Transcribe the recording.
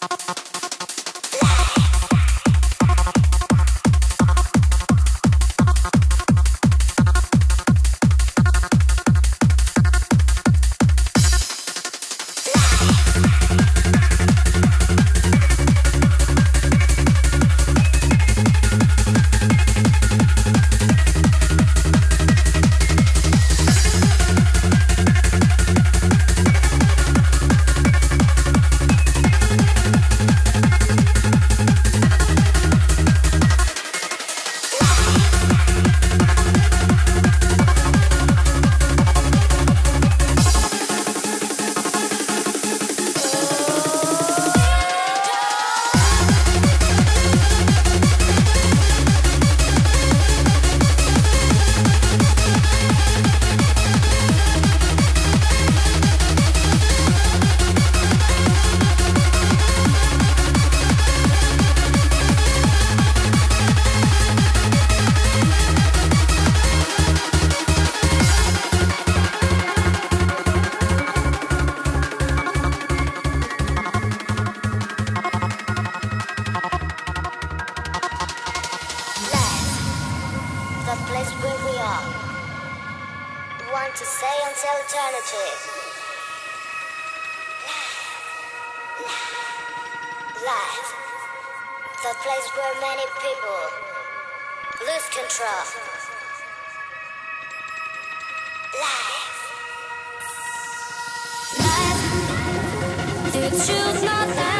you place where we are. Want to stay until eternity. Life. Life. The place where many people lose control. Life. Life. Did You choose not life.